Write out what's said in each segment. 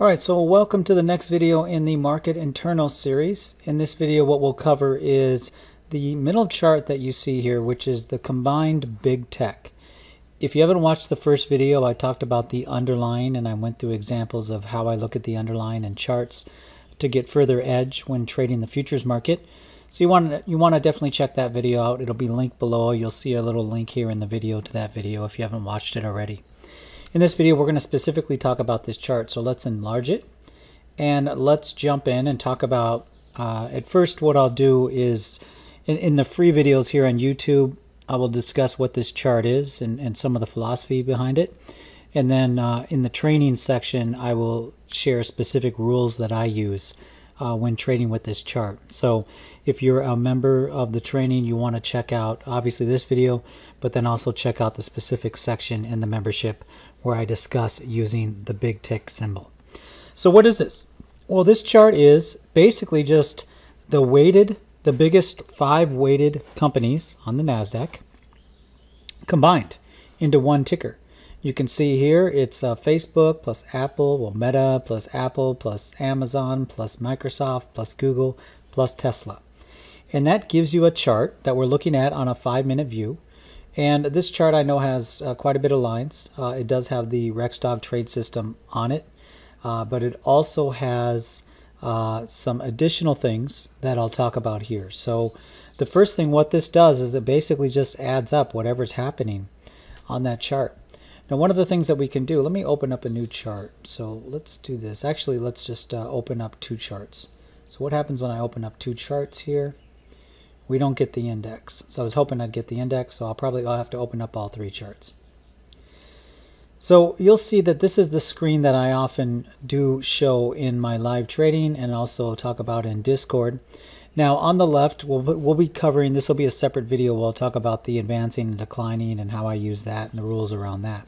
All right, so welcome to the next video in the Market Internal series. In this video, what we'll cover is the middle chart that you see here, which is the combined big tech. If you haven't watched the first video, I talked about the underlying and I went through examples of how I look at the underlying and charts to get further edge when trading the futures market. So you want to you want to definitely check that video out. It'll be linked below. You'll see a little link here in the video to that video if you haven't watched it already. In this video, we're going to specifically talk about this chart. So let's enlarge it and let's jump in and talk about, uh, at first what I'll do is in, in, the free videos here on YouTube, I will discuss what this chart is and, and some of the philosophy behind it. And then uh, in the training section, I will share specific rules that I use uh, when trading with this chart. So if you're a member of the training, you want to check out obviously this video, but then also check out the specific section in the membership where I discuss using the big tech symbol. So what is this? Well, this chart is basically just the weighted, the biggest five weighted companies on the NASDAQ combined into one ticker. You can see here it's uh, Facebook plus Apple, well Meta plus Apple plus Amazon plus Microsoft plus Google plus Tesla. And that gives you a chart that we're looking at on a five minute view. And this chart I know has uh, quite a bit of lines. Uh, it does have the Rexdog trade system on it, uh, but it also has uh, some additional things that I'll talk about here. So the first thing what this does is it basically just adds up whatever's happening on that chart. Now one of the things that we can do, let me open up a new chart. So let's do this. Actually, let's just uh, open up two charts. So what happens when I open up two charts here? We don't get the index. So I was hoping I'd get the index, so I'll probably I'll have to open up all three charts. So you'll see that this is the screen that I often do show in my live trading and also talk about in Discord. Now on the left, we'll, we'll be covering, this will be a separate video, we'll talk about the advancing and declining and how I use that and the rules around that.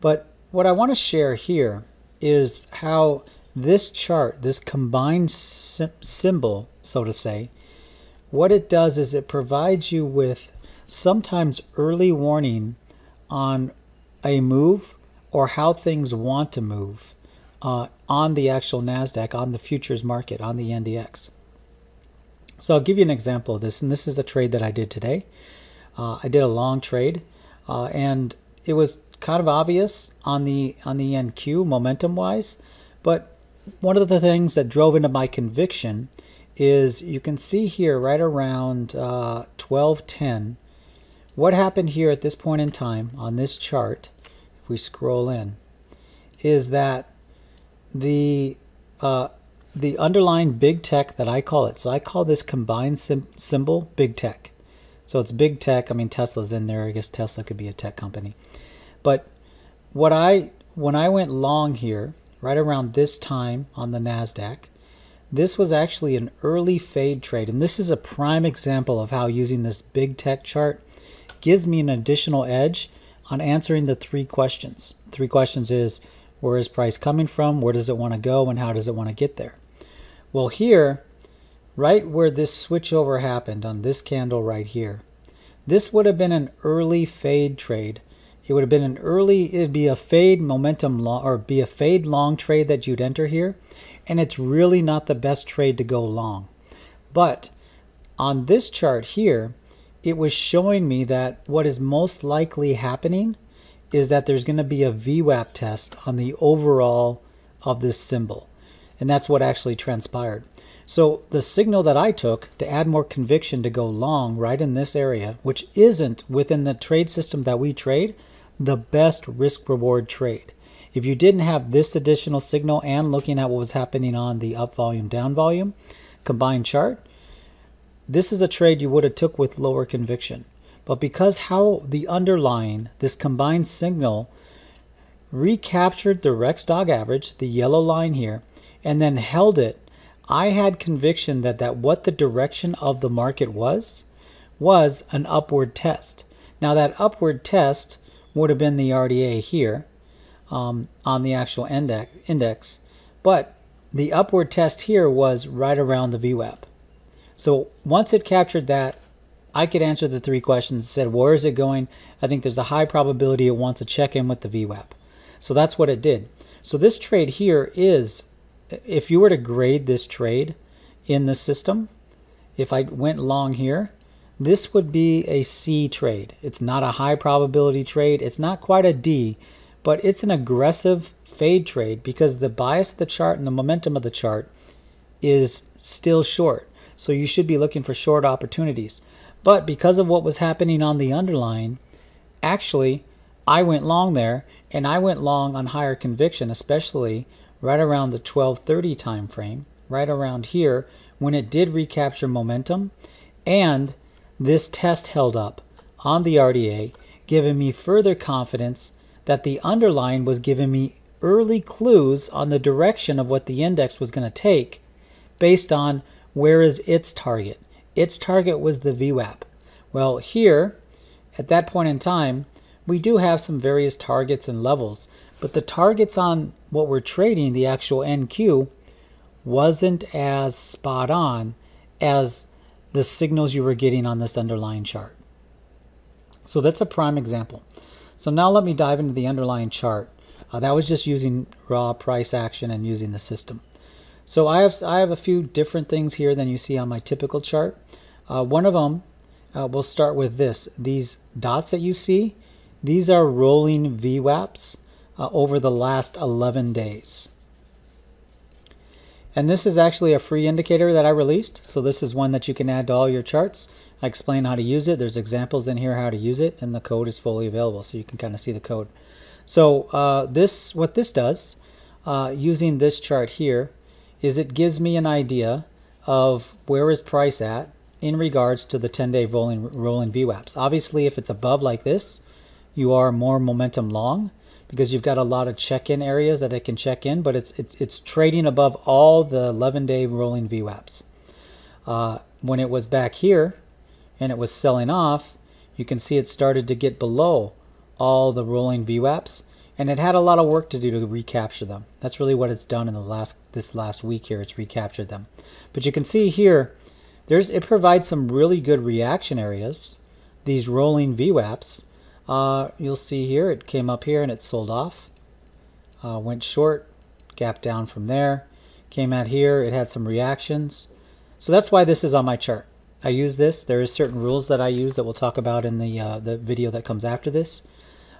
But what I want to share here is how this chart, this combined symbol, so to say, what it does is it provides you with sometimes early warning on a move or how things want to move uh, on the actual NASDAQ, on the futures market, on the NDX. So I'll give you an example of this, and this is a trade that I did today. Uh, I did a long trade, uh, and it was kind of obvious on the on the NQ momentum wise, but one of the things that drove into my conviction is you can see here right around uh, 1210 what happened here at this point in time on this chart if we scroll in is that the uh, the underlying big tech that I call it so I call this combined symbol big tech. So it's big tech I mean Tesla's in there I guess Tesla could be a tech company. But what I when I went long here right around this time on the NASDAQ this was actually an early fade trade, and this is a prime example of how using this big tech chart gives me an additional edge on answering the three questions. Three questions is, where is price coming from, where does it want to go, and how does it want to get there? Well here, right where this switchover happened on this candle right here, this would have been an early fade trade. It would have been an early, it'd be a fade momentum long, or be a fade long trade that you'd enter here and it's really not the best trade to go long. But on this chart here, it was showing me that what is most likely happening is that there's going to be a VWAP test on the overall of this symbol. And that's what actually transpired. So the signal that I took to add more conviction to go long right in this area, which isn't within the trade system that we trade, the best risk reward trade. If you didn't have this additional signal and looking at what was happening on the up volume, down volume combined chart, this is a trade you would have took with lower conviction. But because how the underlying, this combined signal recaptured the Rex dog average, the yellow line here, and then held it, I had conviction that, that what the direction of the market was, was an upward test. Now that upward test would have been the RDA here, um, on the actual index, index. But the upward test here was right around the VWAP. So once it captured that, I could answer the three questions, It said where is it going? I think there's a high probability it wants to check in with the VWAP. So that's what it did. So this trade here is, if you were to grade this trade in the system, if I went long here, this would be a C trade. It's not a high probability trade. It's not quite a D, but it's an aggressive fade trade because the bias of the chart and the momentum of the chart is still short. So you should be looking for short opportunities. But because of what was happening on the underlying, actually, I went long there and I went long on higher conviction, especially right around the 1230 time frame, right around here when it did recapture momentum and this test held up on the RDA, giving me further confidence that the underlying was giving me early clues on the direction of what the index was going to take based on where is its target. Its target was the VWAP. Well, here, at that point in time, we do have some various targets and levels, but the targets on what we're trading, the actual NQ, wasn't as spot on as the signals you were getting on this underlying chart. So that's a prime example. So now let me dive into the underlying chart. Uh, that was just using raw price action and using the system. So I have, I have a few different things here than you see on my typical chart. Uh, one of them, uh, we'll start with this. These dots that you see, these are rolling VWAPs uh, over the last 11 days. And this is actually a free indicator that I released. So this is one that you can add to all your charts. I explain how to use it. There's examples in here how to use it, and the code is fully available, so you can kind of see the code. So uh, this, what this does, uh, using this chart here, is it gives me an idea of where is price at in regards to the 10-day rolling rolling VWAPs. Obviously, if it's above like this, you are more momentum long because you've got a lot of check-in areas that it can check in, but it's it's, it's trading above all the 11-day rolling VWAPs. Uh, when it was back here, and it was selling off, you can see it started to get below all the rolling VWAPs and it had a lot of work to do to recapture them. That's really what it's done in the last this last week here. It's recaptured them. But you can see here, there's it provides some really good reaction areas. These rolling VWAPs. Uh, you'll see here, it came up here and it sold off. Uh, went short, gap down from there. Came out here, it had some reactions. So that's why this is on my chart. I use this. There is certain rules that I use that we'll talk about in the uh, the video that comes after this.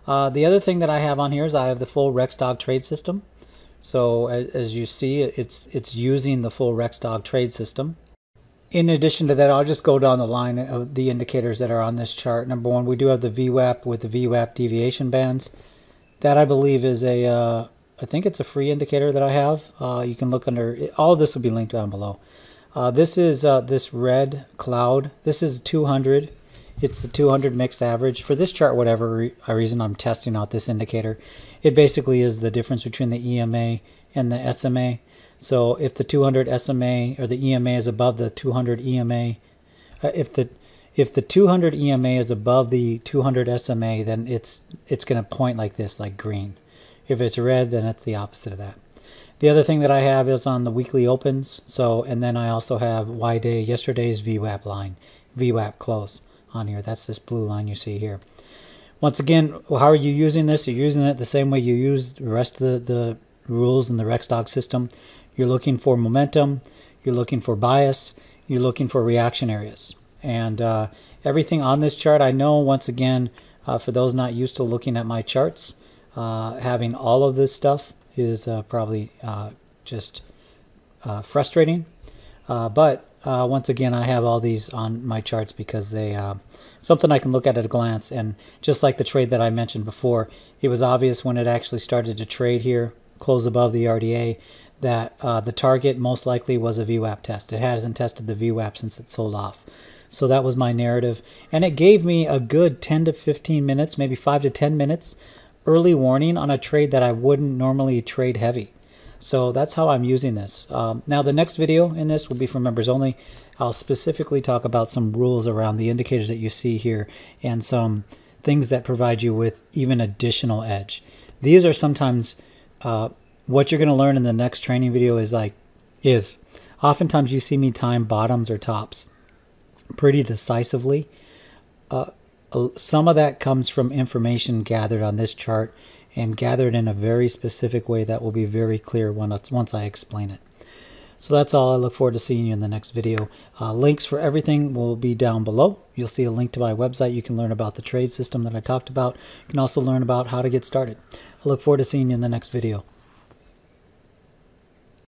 Uh, the other thing that I have on here is I have the full Rexdog trade system. So as, as you see, it's it's using the full Rexdog trade system. In addition to that, I'll just go down the line of the indicators that are on this chart. Number one, we do have the VWAP with the VWAP deviation bands. That I believe is a, uh, I think it's a free indicator that I have. Uh, you can look under, all of this will be linked down below. Uh, this is uh, this red cloud. This is 200. It's the 200 mixed average. For this chart, whatever re reason I'm testing out this indicator, it basically is the difference between the EMA and the SMA. So if the 200 SMA or the EMA is above the 200 EMA, uh, if the if the 200 EMA is above the 200 SMA, then it's it's going to point like this, like green. If it's red, then it's the opposite of that. The other thing that I have is on the weekly opens. So, and then I also have Y day, yesterday's VWAP line, VWAP close on here. That's this blue line you see here. Once again, how are you using this? You're using it the same way you use the rest of the, the rules in the Rexdog system. You're looking for momentum, you're looking for bias, you're looking for reaction areas. And uh, everything on this chart, I know once again, uh, for those not used to looking at my charts, uh, having all of this stuff is uh, probably uh, just uh, frustrating. but once again, I have all these on my charts because they something I can look at at a glance. And just like the trade that I mentioned before, it was obvious when it actually started to trade here, close above the RDA, that uh, the target most likely was a VWAP test. It hasn't tested the VWAP since it sold off. So that was my narrative. And it gave me a good 10 to 15 minutes, maybe 5 to 10 minutes early warning on a trade that I wouldn't normally trade heavy. So that's how I'm using this. Um, now the next video in this will be for members only. I'll specifically talk about some rules around the indicators that you see here and some things that provide you with even additional edge. These are sometimes uh, what you're going to learn in the next training video is like is oftentimes you see me time bottoms or tops pretty decisively. Uh, some of that comes from information gathered on this chart and gathered in a very specific way that will be very clear once, I explain it. So that's all. I look forward to seeing you in the next video. Uh, links for everything will be down below. You'll see a link to my website. You can learn about the trade system that I talked about. You can also learn about how to get started. I look forward to seeing you in the next video.